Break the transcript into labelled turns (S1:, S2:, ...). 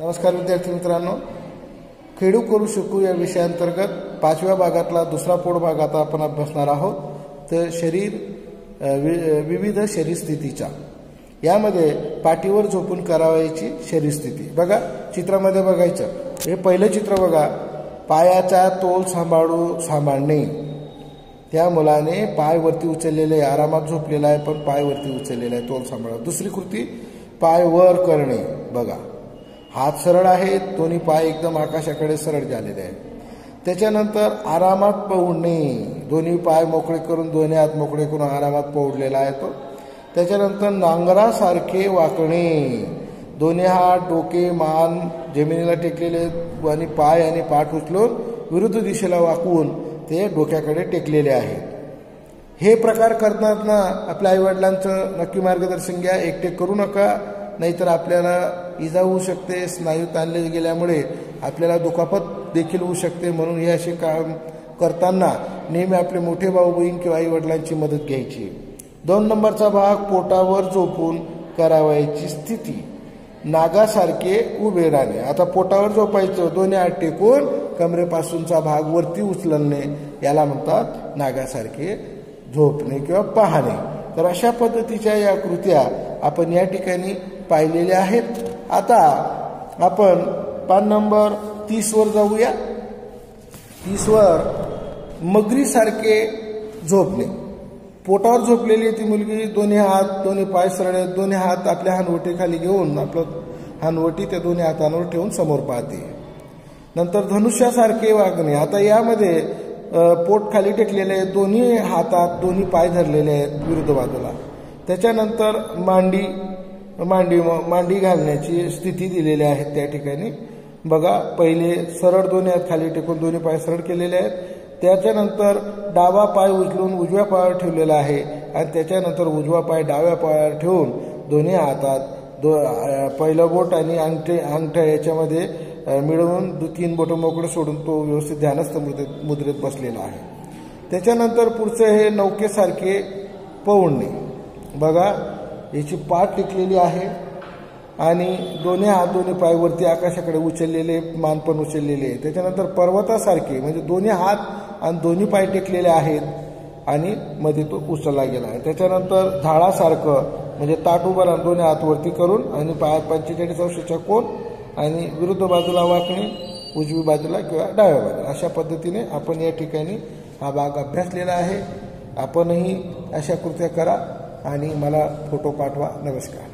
S1: नमस्कार विद्यार्थी मित्रांनो. खेळू करू शकू या विषयाअंतर्गत पाचव्या भागातला दुसरा पोड भाग आता आपण अभ्यासणार आहोत. तर शरीर वि- विविध शरीर स्थितीच्या यामध्ये पाठीवर झोपून करावायची शरीर स्थिती बघा चित्रामध्ये बघायचं. हे पहिलं चित्र बघा. पायाचा तोल सांभाळू सांभाळणे. त्या मुलाने पाय वरती उचललेले आहे, आरामात झोपलेला आहे पण पाय वरती उचललेला आहे. तोल सांभाळा. दुसरी कृती पाय वर करणे. बघा. हात सरळ आहेत दोन्ही पाय एकदम आकाशाकडे सरळ झालेले आहेत. त्याच्यानंतर आरामात पोहणे दोन्ही पाय मोकळे करून दोन्ही हात मोकळे करून आरामात पवडलेला आहे तो. त्याच्यानंतर नांगरासारखे वाकणे दोन्ही हात डोके मान जमिनीला टेकलेले आहेत आणि पाय आणि पाठ उचलून विरुद्ध दिशेला वाकवून ते डोक्याकडे टेकलेले आहेत. हे प्रकार करताना आपल्या आईवडिलांचं नक्की मार्गदर्शन घ्या एकटे करू नका. नाहीतर आपल्याला इजा होऊ शकते स्नायू ताणले गेल्यामुळे आपल्याला दुखापत देखील होऊ शकते म्हणून हे असे काम करताना नेहमी आपले मोठे भाऊ बहीण किंवा आईवडिलांची मदत घ्यायची. दोन नंबरचा भाग पोटावर झोपून करावायची स्थिती. नागासारखे उभे राहणे. आता पोटावर झोपायचं दोन्ही आठ टेकून कमरेपासूनचा भाग वरती उचलणे याला म्हणतात नागासारखे झोपणे किंवा पाहणे. तर अशा पद्धतीच्या या कृत्या आपण या ठिकाणी पाहिलेले आहेत. आता आपण पान नंबर तीसवर जाऊया. तीसवर मगरीसारखे झोपले पोटावर झोपलेली आहे ती मुलगी दोन्ही हात दोन्ही पाय सरळे दोन्ही हात आपल्या हानवटीखाली घेऊन आपलं हानवटी त्या दोन्ही हातांवर ठेवून समोर पाहते. नंतर धनुष्यासारखे वागणे. आता यामध्ये पोट खाली टेकलेले आहे दोन्ही हातात दोन्ही पाय धरलेले आहेत विरुद्ध बाजूला. त्याच्यानंतर मांडी मांडी मांडी घालण्याची स्थिती दिलेली आहे त्या ठिकाणी. बघा पहिले सरळ दोन्ही हात खाली टेकून दोन्ही पाय सरळ केलेले आहेत. त्याच्यानंतर डावा पाय उचलून उजव्या पायावर ठेवलेला आहे आणि त्याच्यानंतर उजवा पाय डाव्या पायावर ठेवून दोन्ही हातात दो पहिलं बोट आणि अंगठे अंगठ्या याच्यामध्ये मिळवून दु- तीन बोटं मोकळे सोडून तो व्यवस्थित ध्यानस्थ मुद्रेत मुद्रेत बसलेला आहे. त्याच्यानंतर पुढचं हे नौकेसारखे पवणणे बघा याची पाठ टिकलेली आहे. आणि दोन्ही हात दोन्ही पायवरती आकाशाकडे उचललेले मान पण उचललेले आहे त्याच्यानंतर पर्वतासारखे म्हणजे दोन्ही हात आणि दोन्ही पाय टेकलेले आहेत आणि मध्ये तो उचलला गेला आहे. त्याच्यानंतर झाडासारखं म्हणजे ताट उभं राहून दोन्ही हातवरती करून आणि पायात पंचेचाळीस अंशाचा कोण आणि विरुद्ध बाजूला वाकणे उजवी बाजूला किंवा डाव्या बाजूला. अशा पद्धतीने आपण या ठिकाणी हा भाग अभ्यासलेला आहे. आपणही अशा कृत्या करा. आणि मला फोटो पाठवा. नमस्कार.